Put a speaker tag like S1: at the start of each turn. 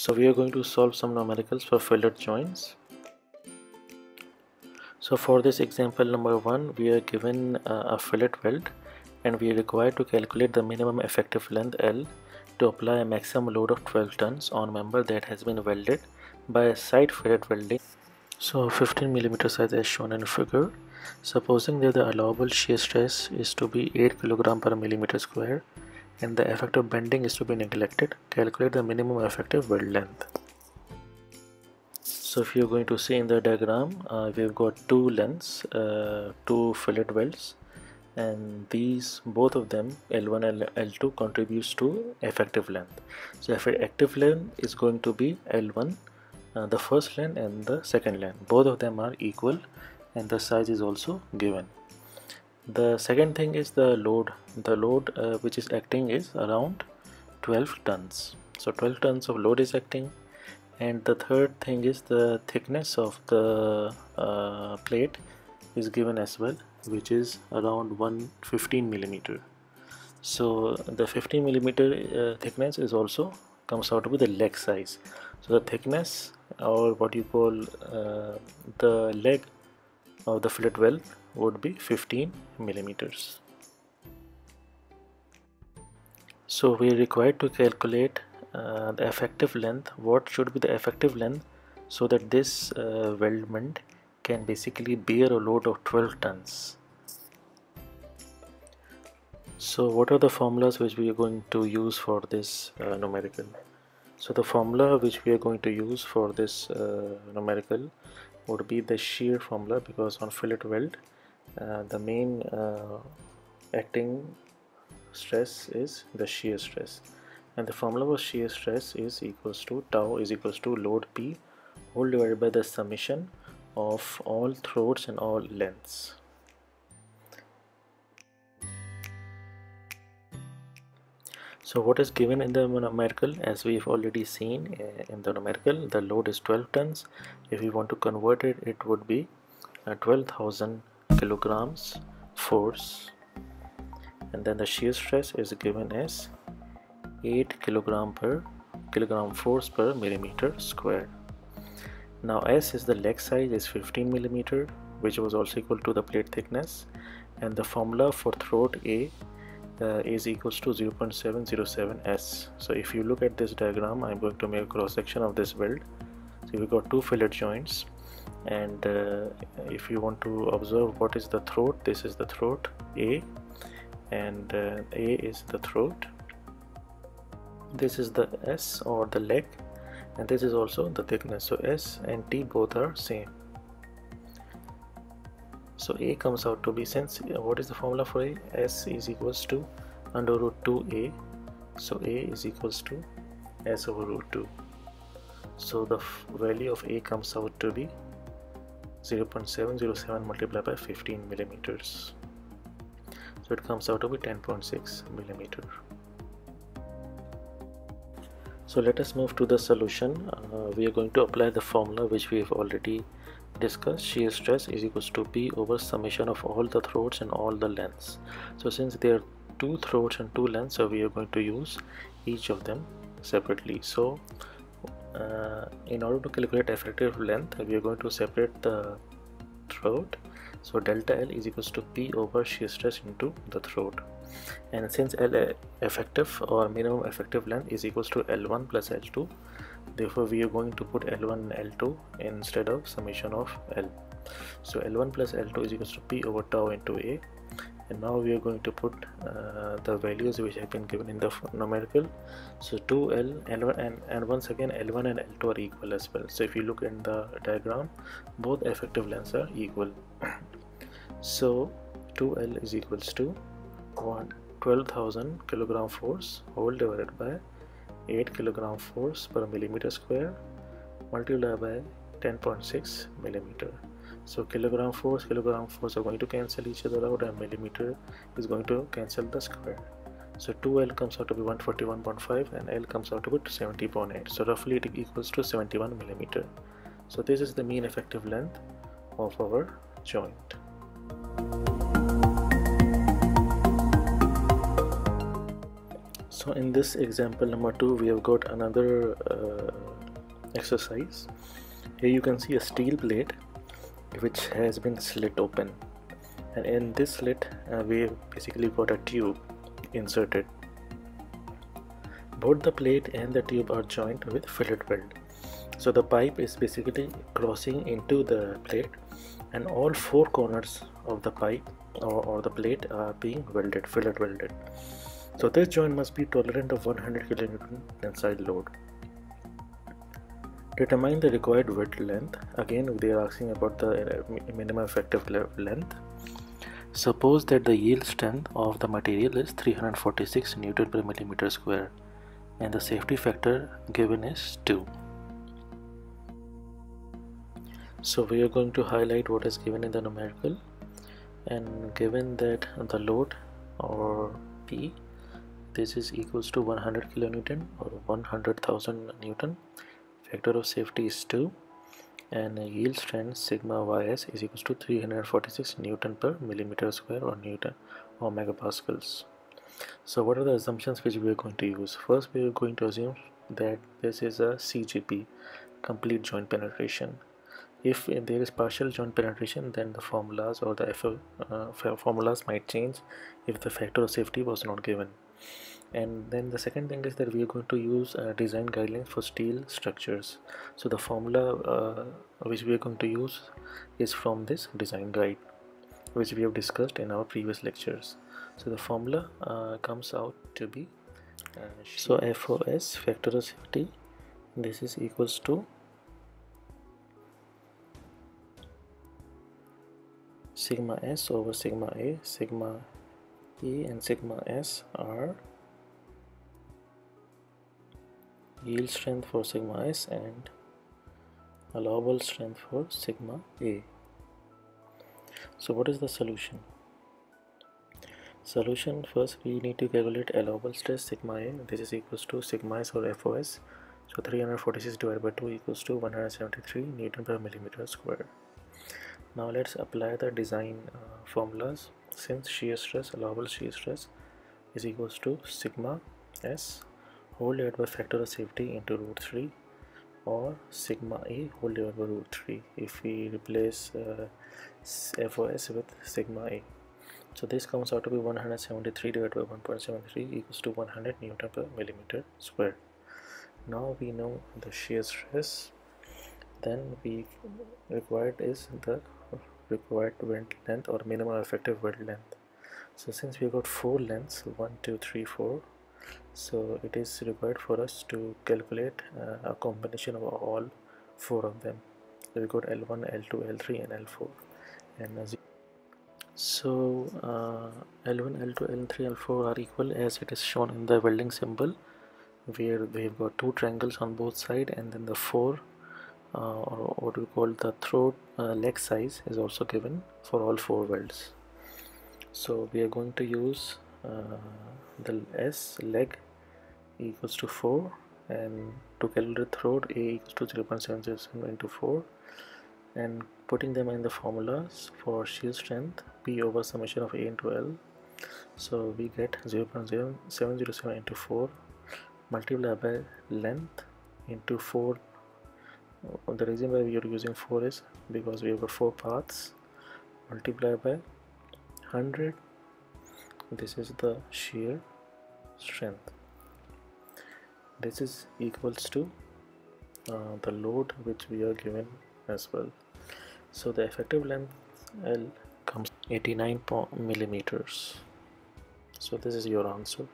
S1: So we are going to solve some numericals for fillet joints. So for this example number one, we are given uh, a fillet weld and we are required to calculate the minimum effective length L to apply a maximum load of 12 tons on member that has been welded by a side fillet welding. So 15 millimeter size as shown in figure. Supposing that the allowable shear stress is to be 8 kg per millimeter square and the effective bending is to be neglected, calculate the minimum effective weld length. So if you're going to see in the diagram, uh, we've got two lengths, uh, two fillet welds and these both of them L1 and L2 contributes to effective length. So effective length is going to be L1, uh, the first length and the second length. Both of them are equal and the size is also given the second thing is the load. The load uh, which is acting is around 12 tons. So 12 tons of load is acting. And the third thing is the thickness of the uh, plate is given as well which is around 115 millimeter. So the 15 millimeter uh, thickness is also comes out be the leg size. So the thickness or what you call uh, the leg of the fillet weld would be 15 millimeters. So we are required to calculate uh, the effective length. What should be the effective length so that this uh, weldment can basically bear a load of 12 tons. So what are the formulas which we are going to use for this uh, numerical? So the formula which we are going to use for this uh, numerical would be the shear formula because on fillet weld uh, the main uh, acting stress is the shear stress. And the formula for shear stress is equals to tau is equals to load p whole divided by the summation of all throats and all lengths. So what is given in the numerical? As we've already seen uh, in the numerical the load is 12 tons. If we want to convert it it would be uh, 12,000 kilograms force. And then the shear stress is given as 8 kilogram per kilogram force per millimeter square. Now s is the leg size is 15 millimeter which was also equal to the plate thickness. And the formula for throat a uh, is equals to 0.707 s. So if you look at this diagram i'm going to make a cross section of this weld so we've got two fillet joints and uh, if you want to observe what is the throat this is the throat a. And uh, a is the throat. This is the s or the leg. And this is also the thickness. So s and t both are same. So a comes out to be since what is the formula for a? S is equals to under root 2a so a is equals to s over root 2 so the value of a comes out to be 0.707 multiplied by 15 millimeters. So it comes out to be 10.6 millimeter. So let us move to the solution. Uh, we are going to apply the formula which we have already discussed. Shear stress is equals to p over summation of all the throats and all the lengths. So since there are two throats and two lengths so we are going to use each of them separately. So Uh, in order to calculate effective length we are going to separate the throat. So delta L is equals to P over shear stress into the throat. And since L effective or minimum effective length is equals to L1 plus L2 therefore we are going to put L1 and L2 instead of summation of L. So L1 plus L2 is equals to P over tau into A and now we are going to put uh, the values which have been given in the numerical. So 2l l1 and, and once again l1 and l2 are equal as well. So if you look in the diagram both effective lengths are equal. So 2l is equals to 12,000 kilogram force whole divided by 8 kilogram force per millimeter square multiplied by 10.6 millimeter so kilogram force kilogram force are going to cancel each other out and millimeter is going to cancel the square. So 2l comes out to be 141.5 and l comes out to be 70.8 so roughly it equals to 71 millimeter. So this is the mean effective length of our joint. So in this example number two we have got another uh, exercise. Here you can see a steel plate which has been slit open. And in this slit uh, we basically got a tube inserted. Both the plate and the tube are joined with fillet weld. So the pipe is basically crossing into the plate and all four corners of the pipe or, or the plate are being welded fillet welded. So this joint must be tolerant of 100 kilonewton tensile load determine the required weld length. Again they are asking about the uh, minimum effective length. Suppose that the yield strength of the material is 346 newton per millimeter square and the safety factor given is 2 so we are going to highlight what is given in the numerical and given that the load or P this is equals to 100 kilonewton or 100,000 newton factor of safety is 2 and yield strength sigma ys is equals to 346 newton per millimeter square or newton or megapascals. So what are the assumptions which we are going to use? First we are going to assume that this is a CJP complete joint penetration. If there is partial joint penetration then the formulas or the FO, uh, formulas might change if the factor of safety was not given and then the second thing is that we are going to use uh, design guidelines for steel structures. So the formula uh, which we are going to use is from this design guide which we have discussed in our previous lectures. So the formula uh, comes out to be uh, so FOS factor of safety this is equals to sigma s over sigma a sigma e and sigma s are yield strength for sigma s and allowable strength for sigma a. So what is the solution? Solution first we need to calculate allowable stress sigma a. This is equals to sigma s or fos so 346 divided by 2 equals to 173 newton per millimeter square. Now let's apply the design uh, formulas. Since shear stress allowable shear stress is equals to sigma s whole divided by factor of safety into root 3 or sigma a whole divided by root 3 if we replace uh, FOS with sigma a. So this comes out to be 173 divided by 1.73 equals to 100 newton per millimeter square now we know the shear stress. Then we required is the required weld length or minimum effective weld length. So since we got four lengths one two three four so it is required for us to calculate uh, a combination of all four of them. So we got L1 L2 L3 and L4 and as so uh, L1 L2 L3 L4 are equal as it is shown in the welding symbol where we've got two triangles on both sides and then the four uh, or what we call the throat uh, leg size is also given for all four welds. So we are going to use uh, the S leg equals to 4 and to calculate throat A equals to 0.707 into 4 and putting them in the formulas for shear strength P over summation of A into L. So we get 0.707 into 4 multiplied by length into 4 uh, the reason why we are using 4 is because we have got 4 paths. Multiplied by 100 this is the shear strength this is equals to uh, the load which we are given as well. So the effective length L comes 89 millimeters. So this is your answer